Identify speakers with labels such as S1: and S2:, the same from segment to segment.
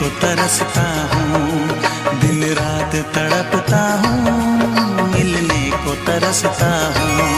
S1: को तरसता हूँ दिन रात तड़पता हूँ मिलने को तरसता हूँ।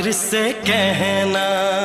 S2: फिर से कहना।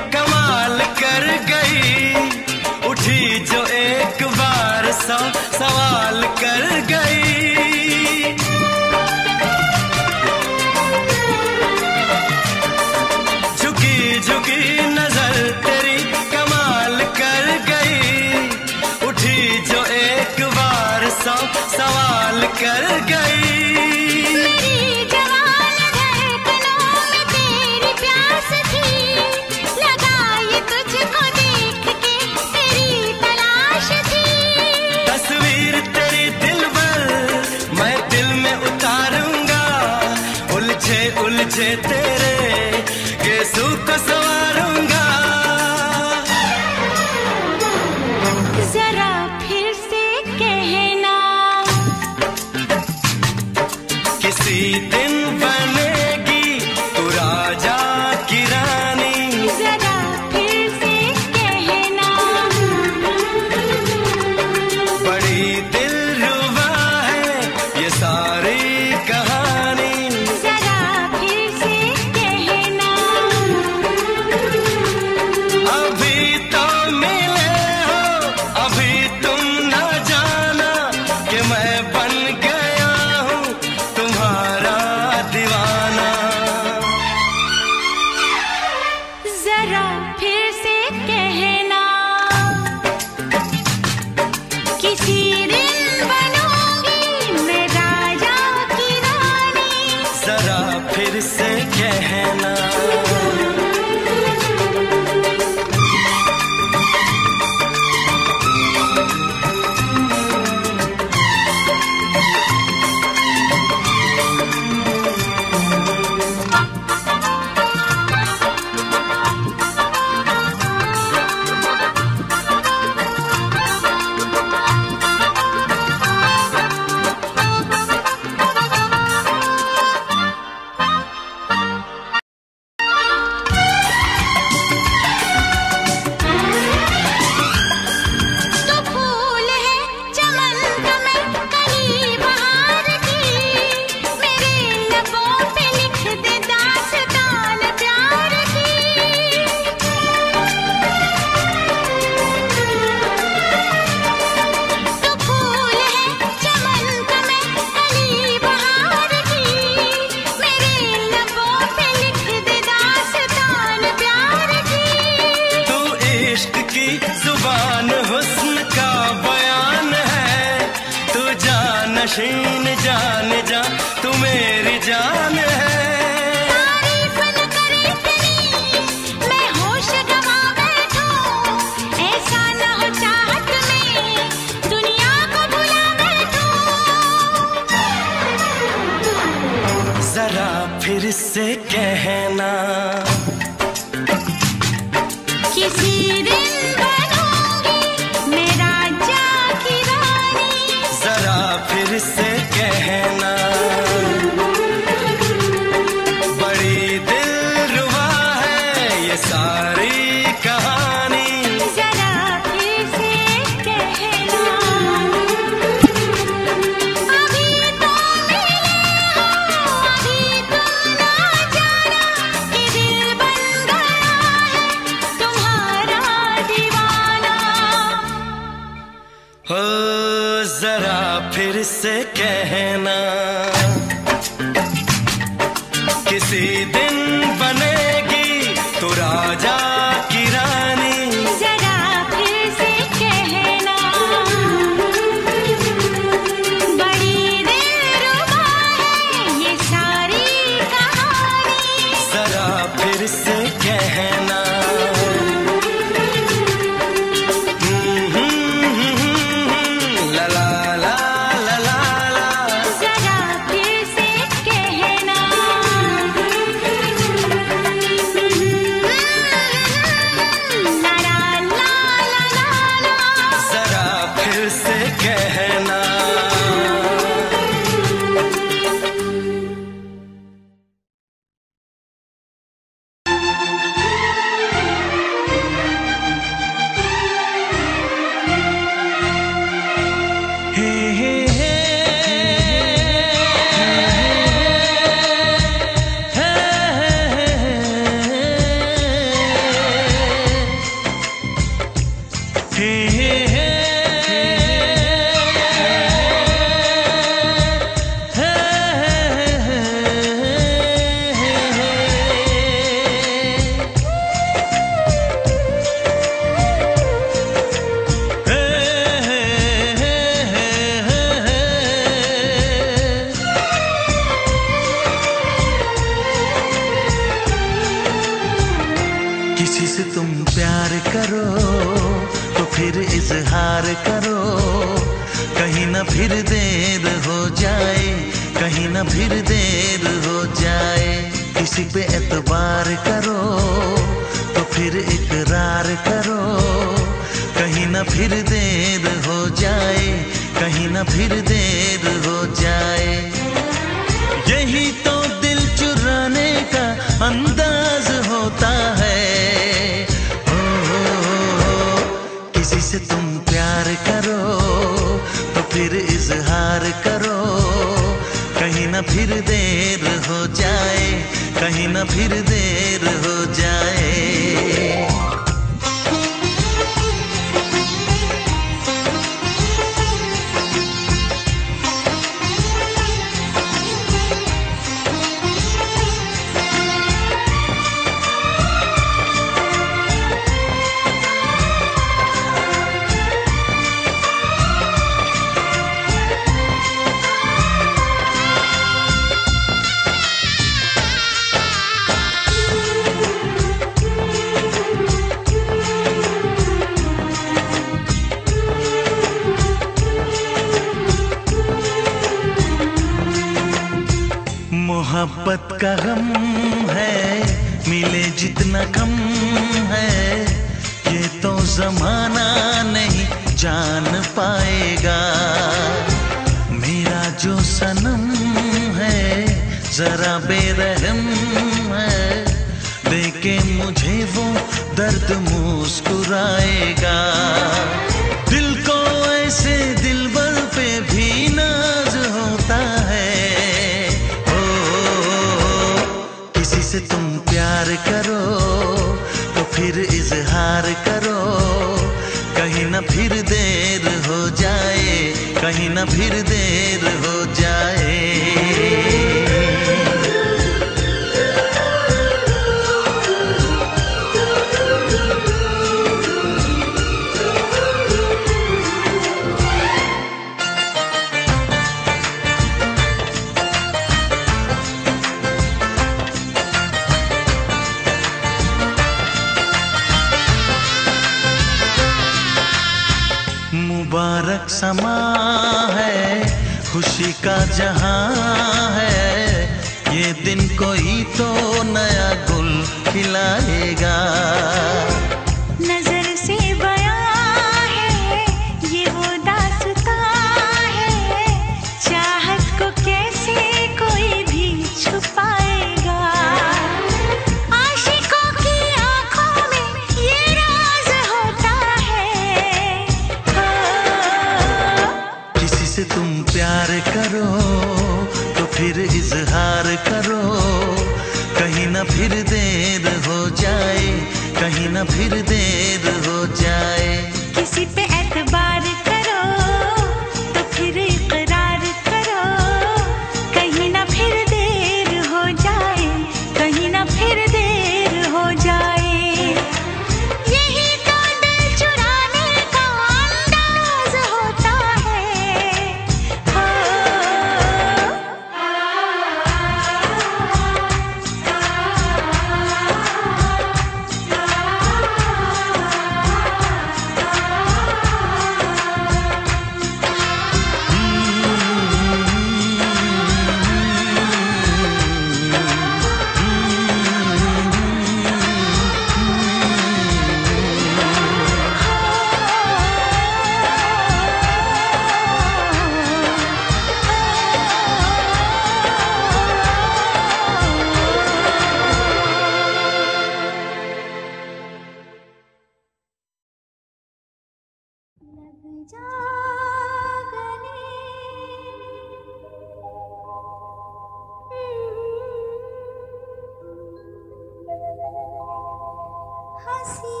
S1: see.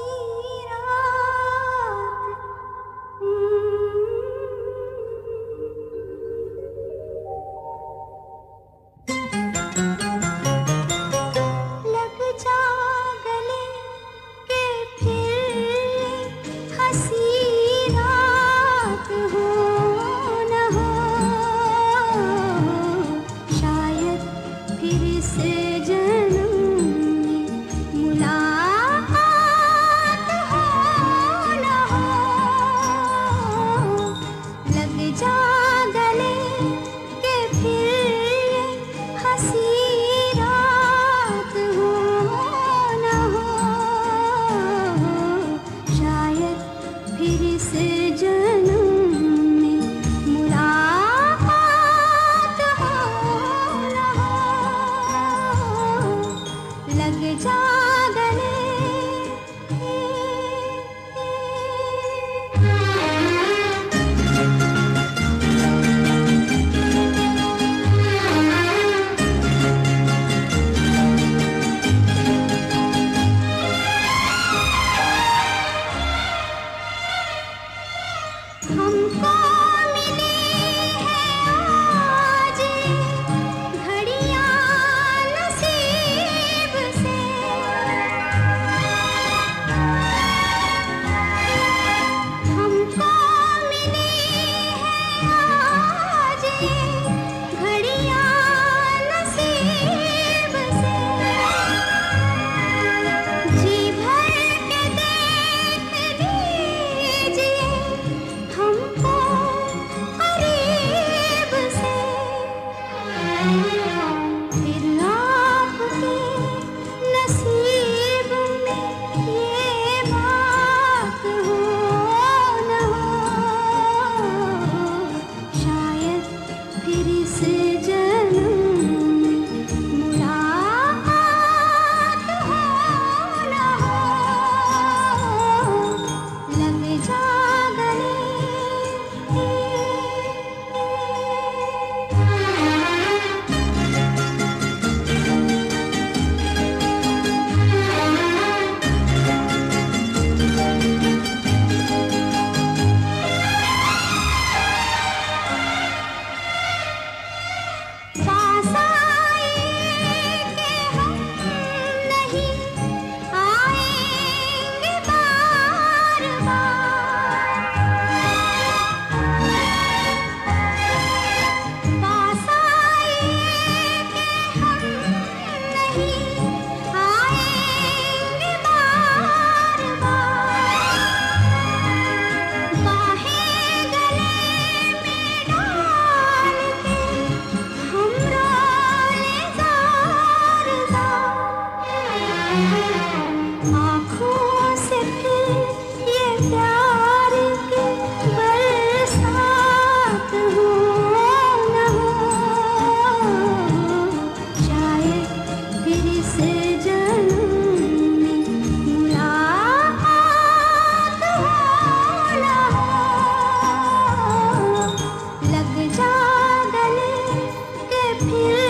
S1: 别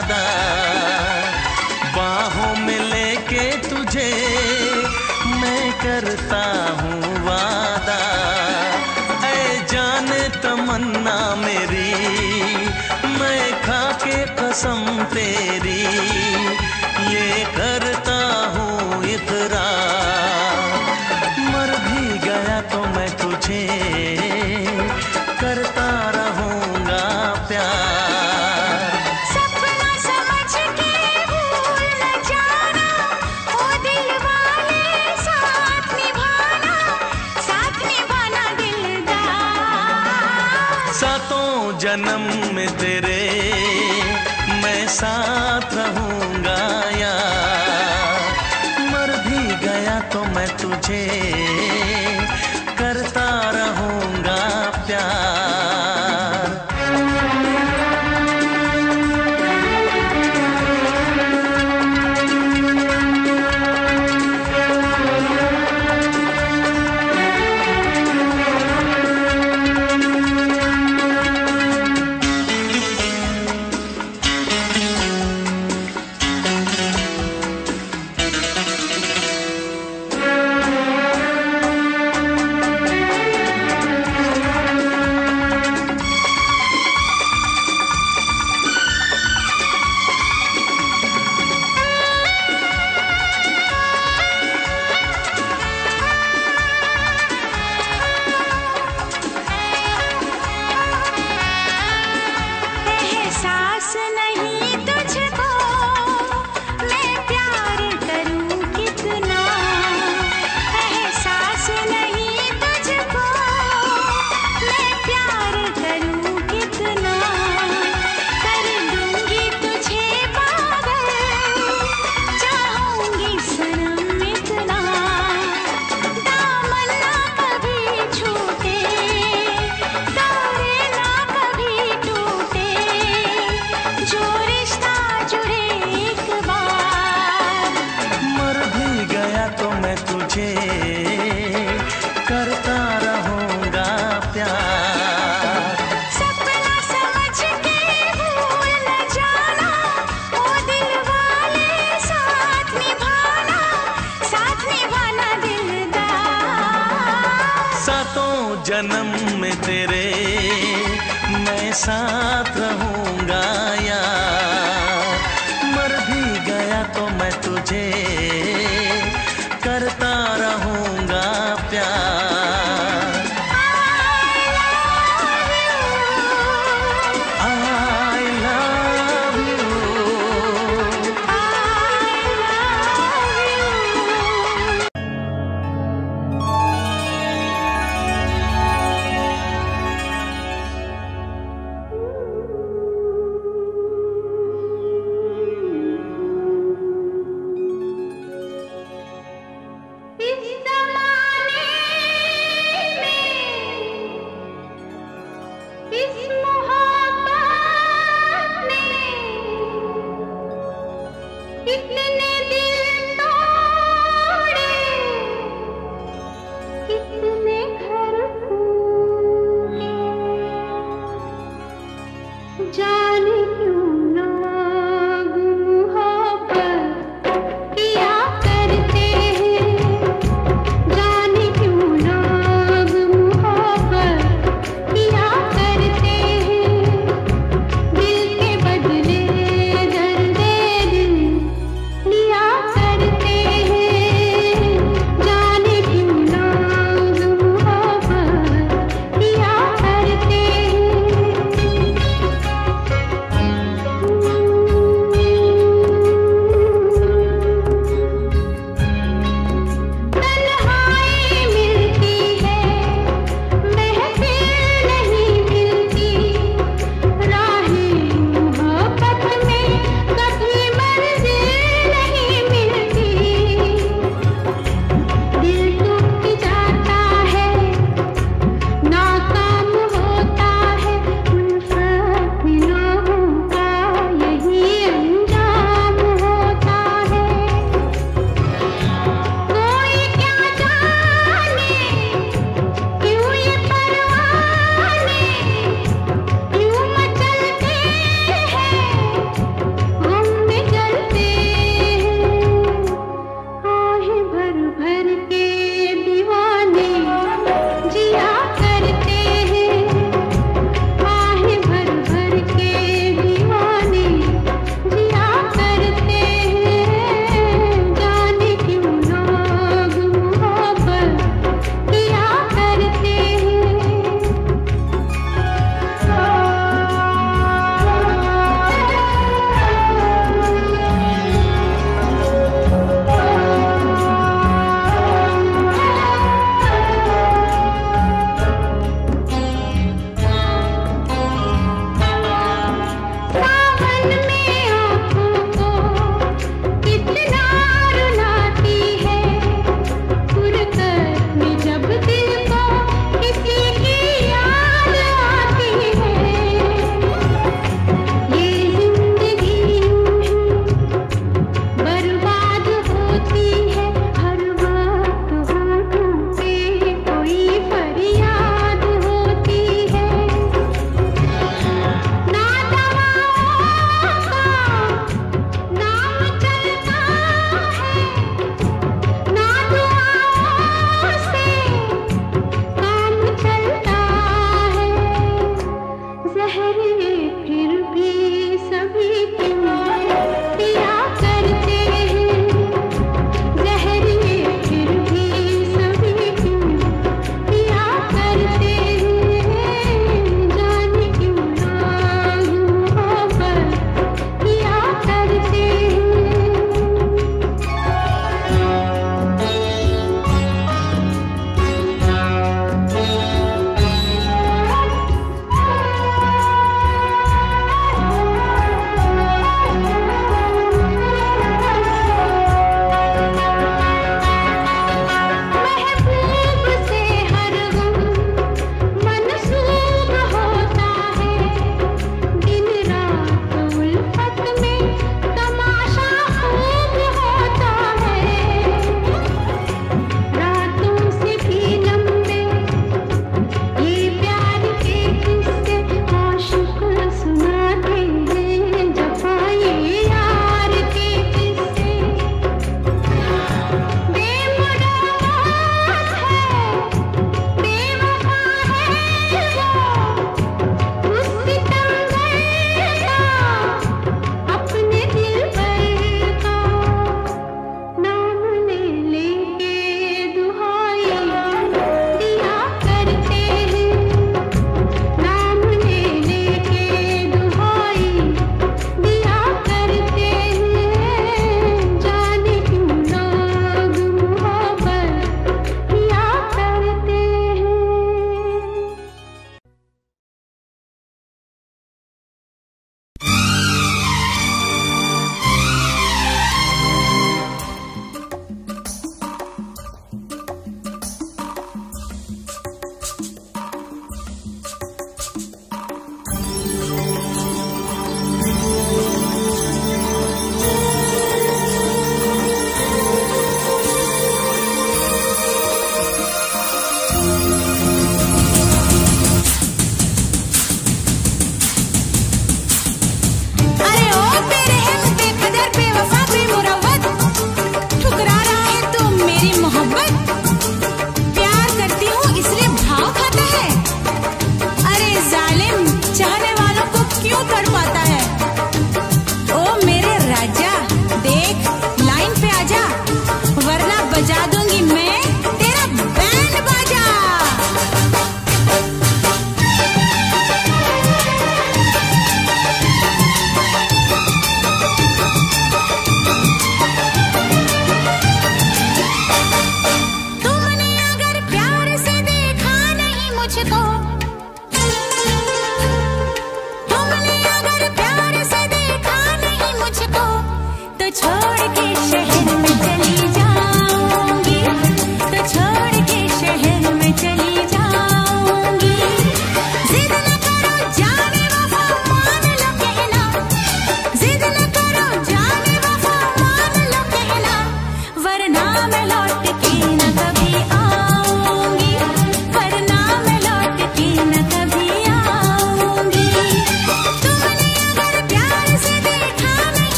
S1: वादा बाहों में लेके तुझे मैं करता हूँ वादा। ऐ जान तमन्ना मेरी, मैं खा के कसम तेरी।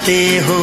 S1: करते हो।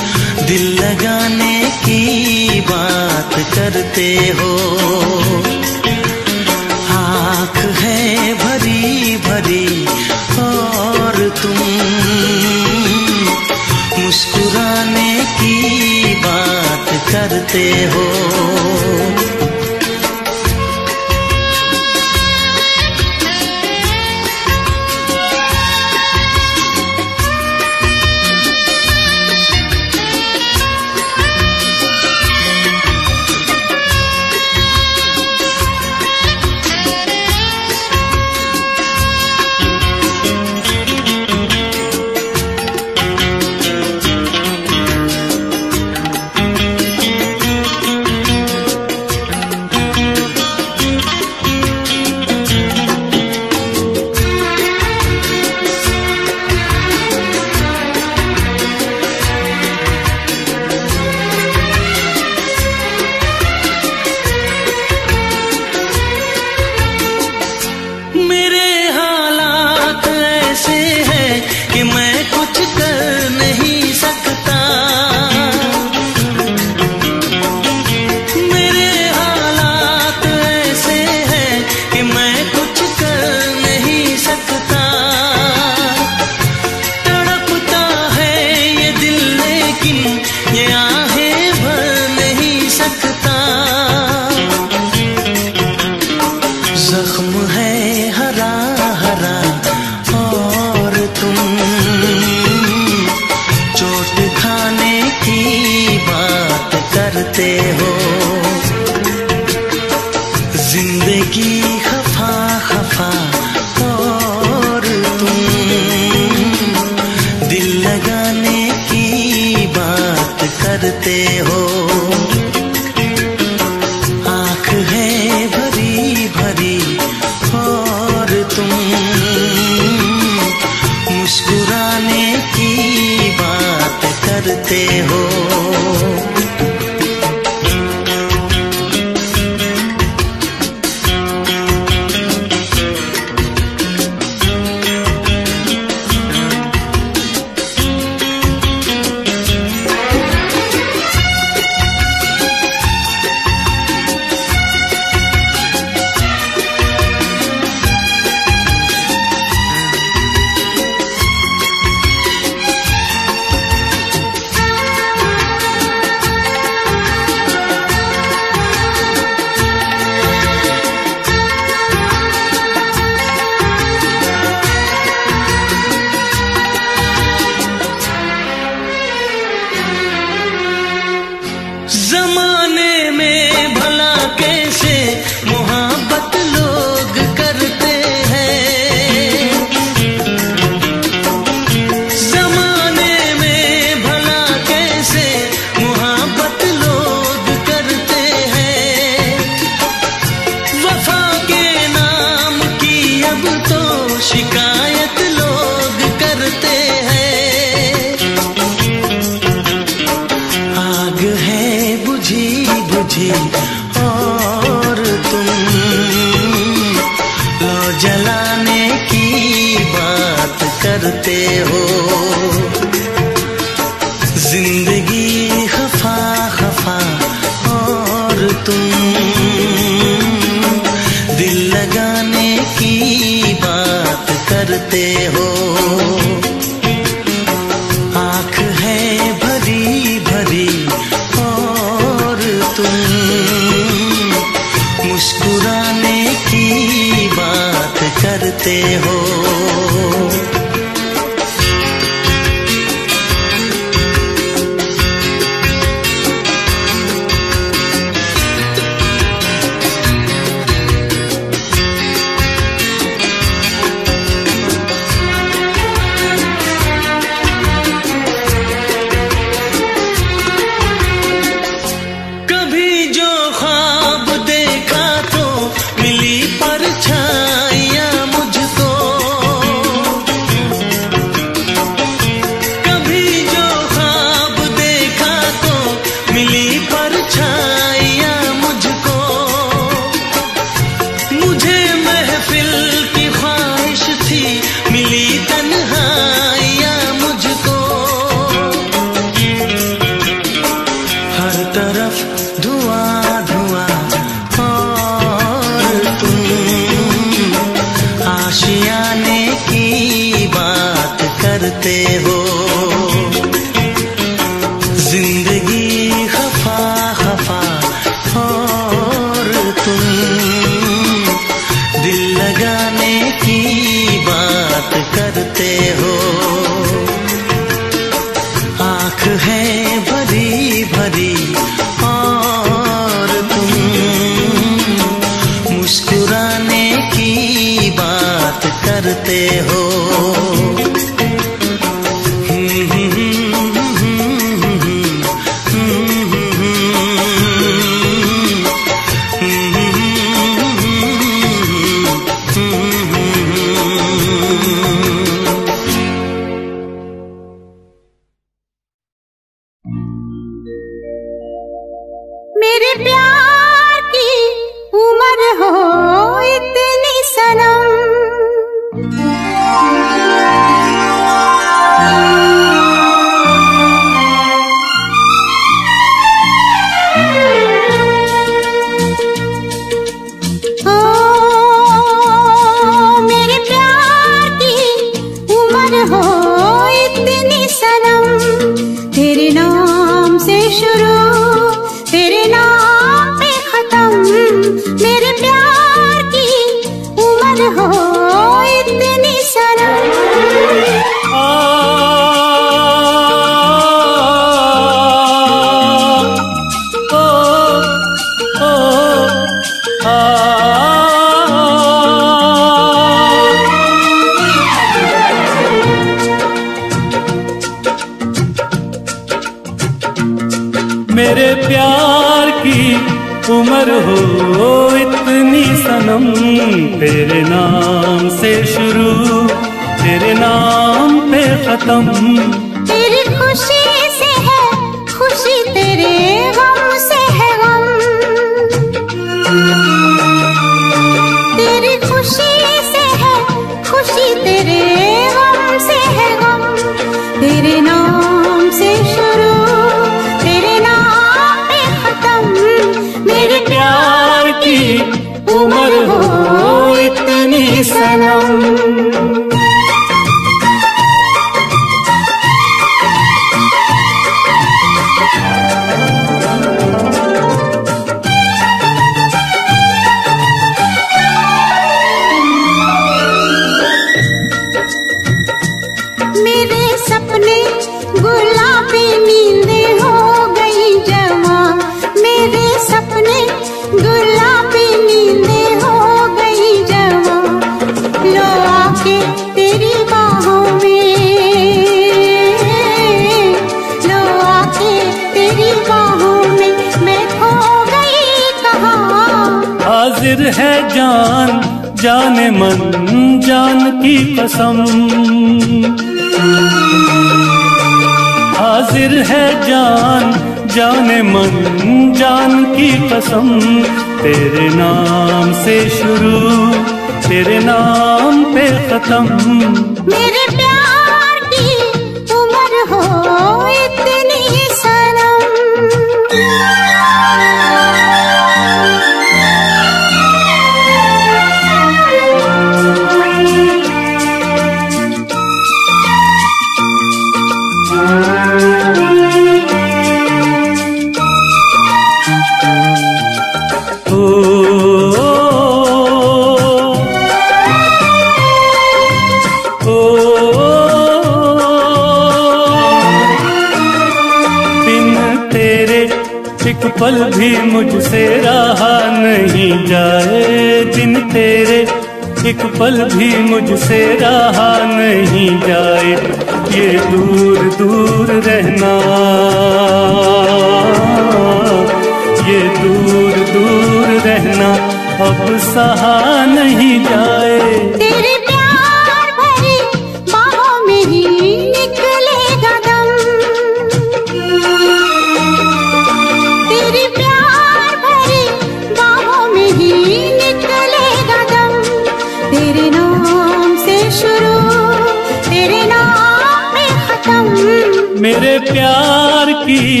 S1: मेरे प्यार
S3: की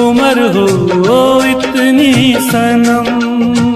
S3: उम्र
S1: हो
S3: इतनी सनम।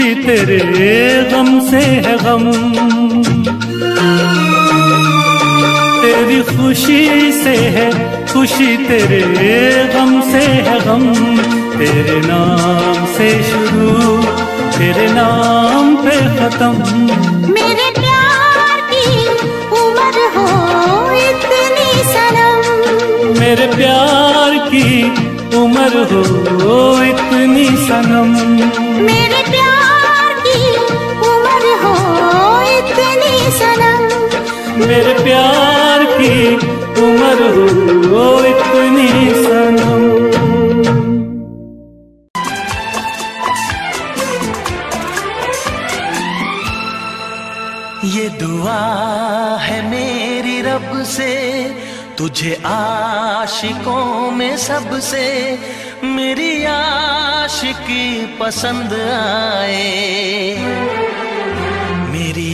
S3: खुशी तेरे गम से है गम। तेरी खुशी से है खुशी तेरे गम से है गम। तेरे नाम से शुरू तेरे नाम पे खत्म। मेरे
S4: प्यार की उम्र हो इतनी सनम।
S3: मेरे प्यार की उम्र हो इतनी सनम।
S4: उम्र हो इतनी सनम।
S3: ये
S1: दुआ है मेरी रब से, तुझे आशिकों में सबसे। मेरी आशिकी पसंद आए।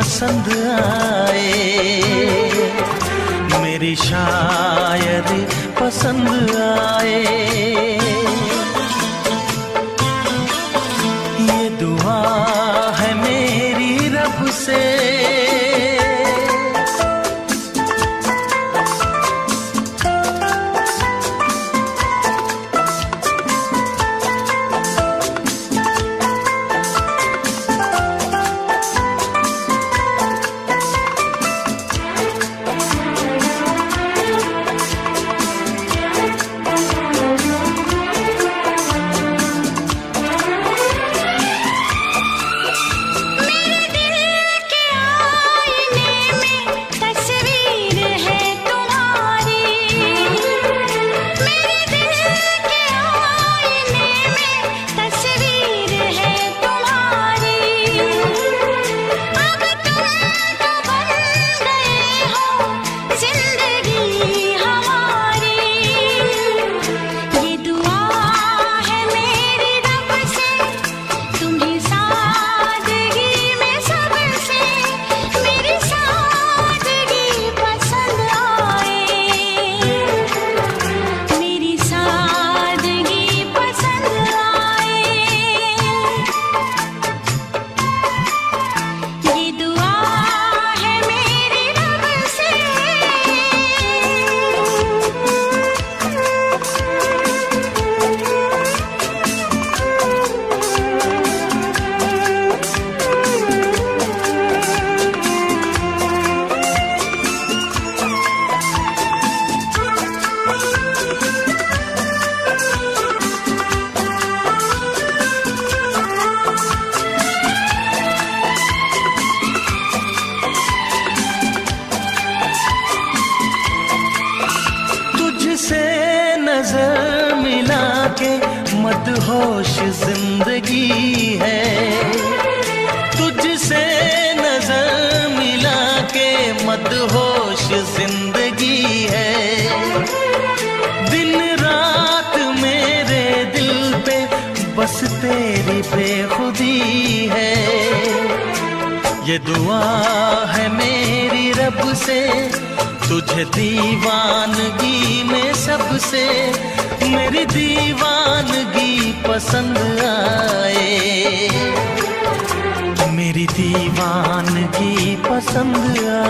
S3: पसंद आए। मेरी
S1: शायरी पसंद आए।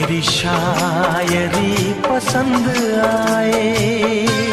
S1: मेरी शायरी पसंद आए।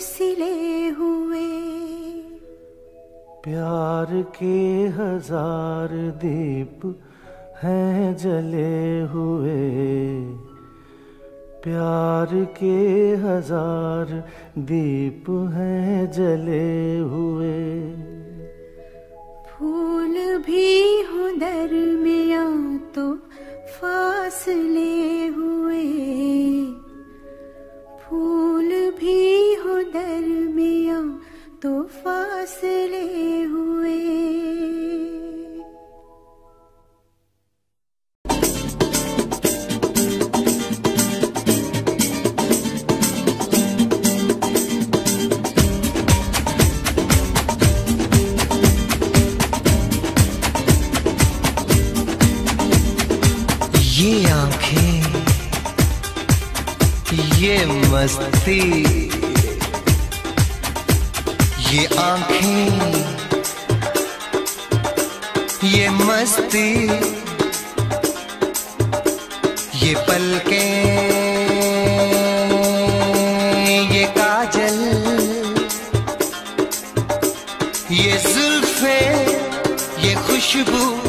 S4: सिले हुए।
S5: प्यार के हज़ार दीप हैं जले हुए। प्यार के हज़ार दीप हैं जले हुए।
S4: फूल भी हो आ तो फासले हुए। फूल भी हो दरमिया तो फासले हुए।
S6: ये आ ये मस्ती ये आँखें ये मस्ती ये पलकें ये काजल ये जुल्फे ये खुशबू।